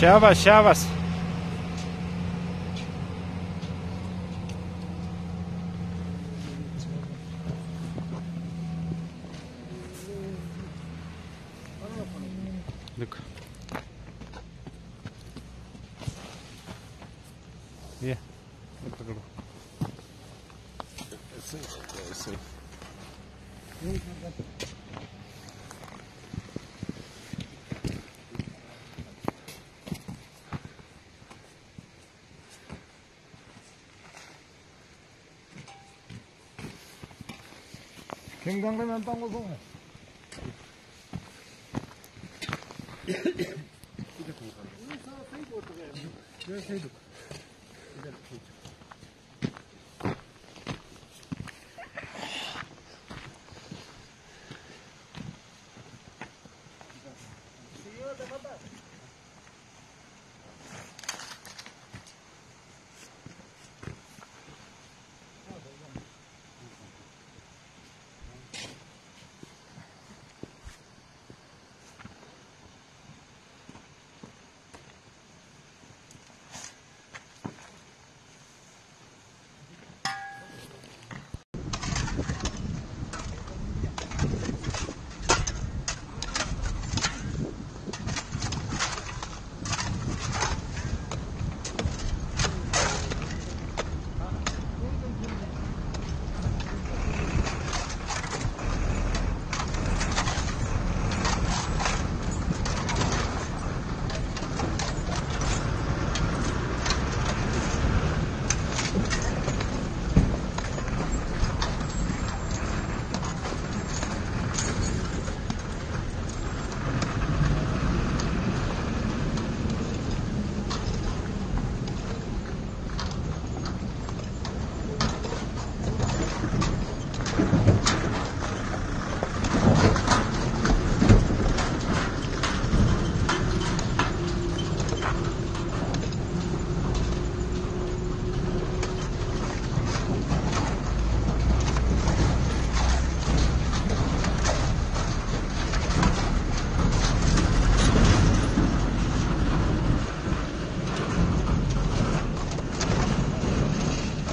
Ща вас, ща вас. Я покажу. 경상도면 빵고송 이렇게 보고 가요.